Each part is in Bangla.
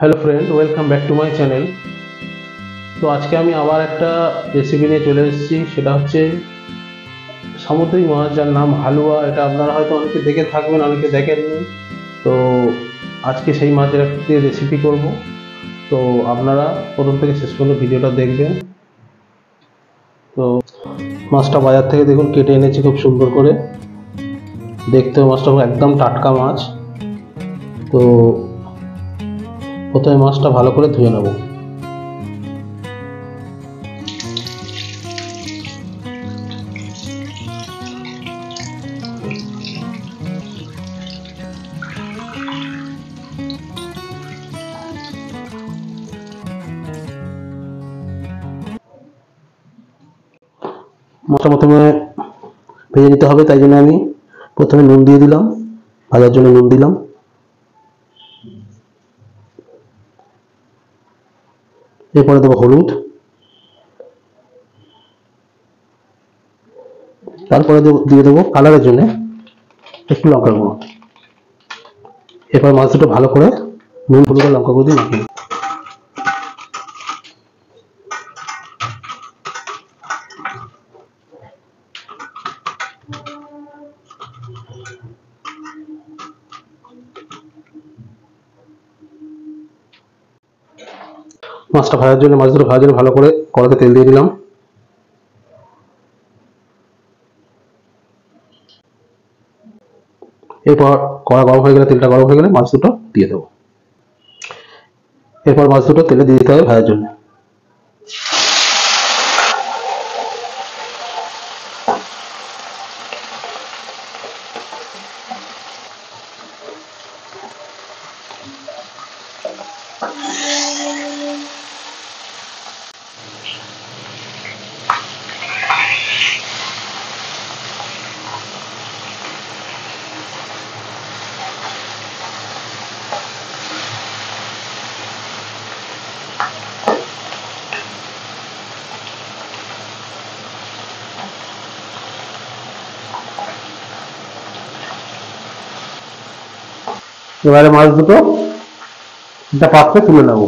Hello friend welcome back to my channel তো আজকে আমি আবার একটা রেসিপি নিয়ে চলে এসেছি, সেটা হচ্ছে সামুদ্রিক মাছ যার নাম হালুয়া। এটা আপনারা হয়তো অনেকে দেখে থাকবেন, অনেকে দেখেননি। তো আজকে সেই মাছের একটি রেসিপি করব। তো আপনারা প্রথম থেকে শেষ পর্যন্ত ভিডিওটা দেখবেন। তো মাছটা বাজার থেকে দেখুন, কেটে এনেছি খুব সুন্দর করে। দেখতেও মাছটা একদম টাটকা মাছ। তো প্রথমে মাছটা ভালো করে ধুয়ে নেব। মাছটা প্রথমে ভেজে নিতে হবে, তাই জন্য আমি প্রথমে নুন দিয়ে দিলাম, ভাজার জন্য নুন দিলাম। এরপরে দেবো হলুদ। তারপরে দিয়ে দেবো কালারের জন্য একটু লঙ্কার গুঁড়ো। এরপর মাছ দুটো ভালো করে নুন, হলুদ লঙ্কা গুঁড়ো দিয়ে মাখিয়ে মাছটা ভাজার জন্য মাছ দুটো ভাজার জন্য ভালো করে কড়াতে তেল দিয়ে দিলাম। এরপর কড়া গরম হয়ে গেলে, তেলটা গরম হয়ে গেলে মাছ দুটো দিয়ে দেবো। এরপর মাছ দুটো তেলে দিয়ে দিতে হবে ভাজার জন্য। এবারে মাছ দুটো একটা পাত্রে তুলে নেব।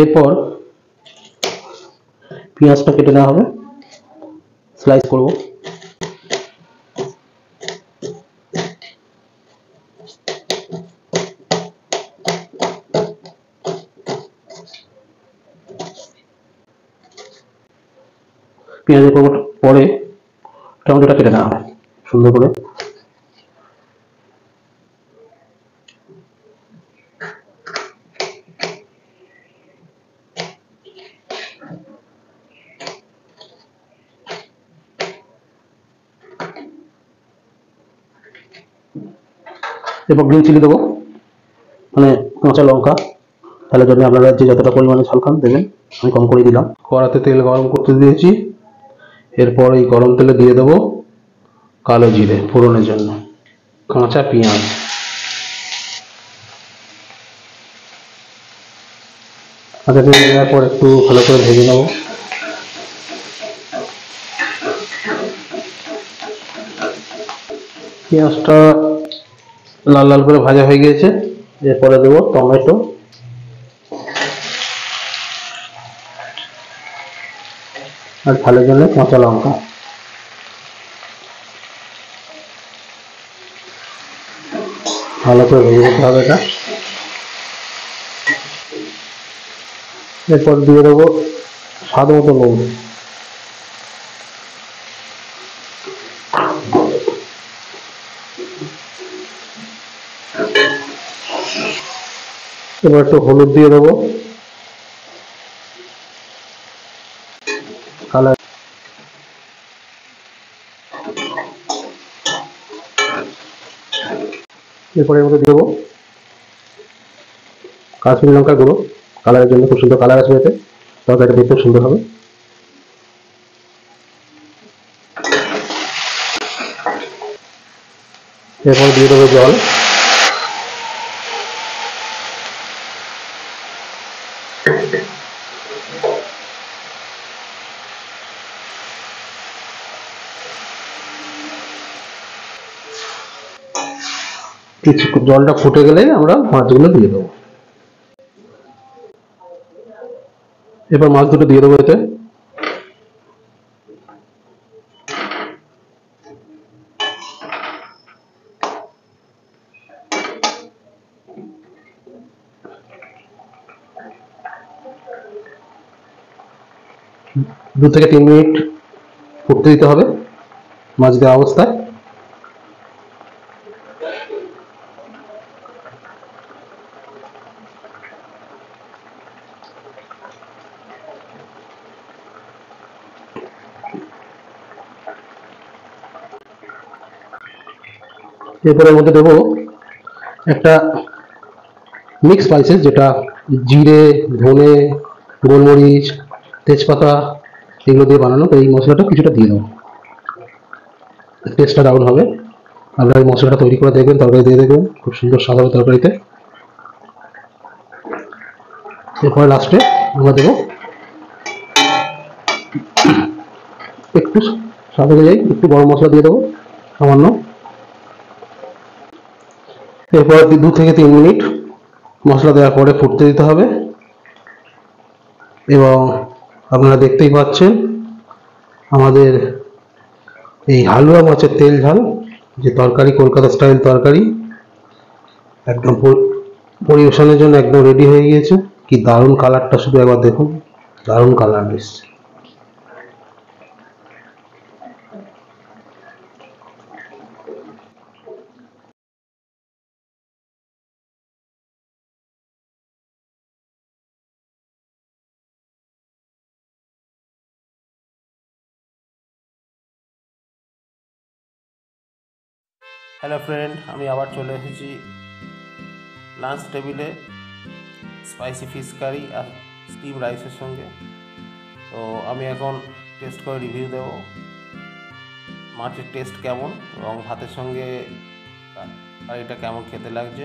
এরপর পেঁয়াজটা কেটে নেওয়া হবে। স্লাইস করব। পেঁয়াজের পর পরে টমেটোটা কেটে নেওয়া হবে সুন্দর করে। এরপর গ্রিন চিলি দেবো। মানে কাঁচা লঙ্কা। তাহলে জন্য আপনারা যে যতটা পরিমাণে ঝাল খান, দেবেন। আমি কম করে দিলাম। কড়াতে তেল গরম করতে দিয়েছি। এরপর এই গরম তেলে দিয়ে দেবো কালো জিরে ফোড়নের জন্য, কাঁচা পেঁয়াজ। কাঁচা পেঁয়াজ দেওয়ার পর একটু ভালো করে ভেজে নেব। পেঁয়াজটা লাল লাল করে ভাজা হয়ে গিয়েছে, এরপরে দেবো টমেটো। আর ভালো জন্য কাঁচা লঙ্কা। ভালো করে ভেজে নিতে হবে এটা। এরপর দিয়ে দেবো স্বাদ মতো নুন। এবার একটু হলুদ দিয়ে দেবো। কালার এরপরে দিয়ে দেবো কাশ্মীরি লঙ্কা গুঁড়ো, কালারের জন্য খুব সুন্দর কালার আসবে এতে। তরকারিটা দেখতে সুন্দর হবে। এরপর দিয়ে দেবো জল। কিছু জলটা ফুটে গেলে আমরা মাছগুলো দিয়ে দেবো। এবার মাছ দুটো দিয়ে দেবো এতে। দু থেকে তিন মিনিট ফুটতে দিতে হবে মাছ দেওয়া অবস্থায়। এরপরে এর মধ্যে দেবো একটা মিক্স স্পাইসেস যেটা জিরে, ধনে, গোলমরিচ, তেজপাতা এগুলো দিয়ে বানানো। তো এই মশলাটা কিছুটা দিয়ে দেবো। টেস্টটা দারুণ হবে। আপনারা এই মশলাটা তৈরি করে দেখবেন, তরকারি দিয়ে দেখবেন। খুব সুন্দর হবে তরকারিতে। এরপরে লাস্টে আমরা দেবো একটু স্বাদ অনুযায়ী একটু গরম মশলা দিয়ে দেবো, সামান্য। এরপর দু থেকে তিন মিনিট মশলা দেওয়ার পরে ফুটতে দিতে হবে। এবং আপনারা দেখতেই পাচ্ছেন আমাদের এই হালুয়া মাছের তেল ঝাল, যে তরকারি, কলকাতা স্টাইল তরকারি, একদম পরি- পরিবেশনের জন্য একদম রেডি হয়ে গিয়েছে। কি দারুণ কালারটা শুধু একবার দেখুন, দারুণ কালার এসছে। হ্যালো ফ্রেন্ড আমি আবার চলে এসেছি লাঞ্চ টেবিলে স্পাইসি ফিশ কারি আর স্টিম রাইসের সঙ্গে। তো আমি এখন টেস্ট করে রিভিউ দেবো। মাছের টেস্ট কেমন এবং ভাতের সঙ্গে কারিটা কেমন খেতে লাগছে।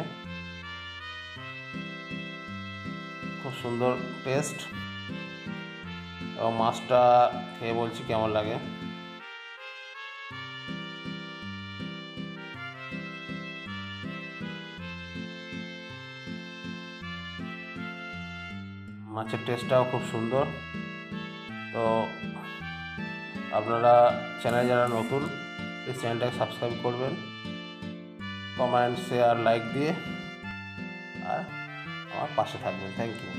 খুব সুন্দর টেস্ট এবং মাছটা খেয়ে বলছি কেমন লাগে। মাছের টেস্টটাও খুব সুন্দর। তো আপনারা চ্যানেল যারা নতুন, এই চ্যানেলটাকে সাবস্ক্রাইব করবেন। কমেন্ট শেয়ার লাইক দিয়ে, আর আমার পাশে থাকবেন। Thank you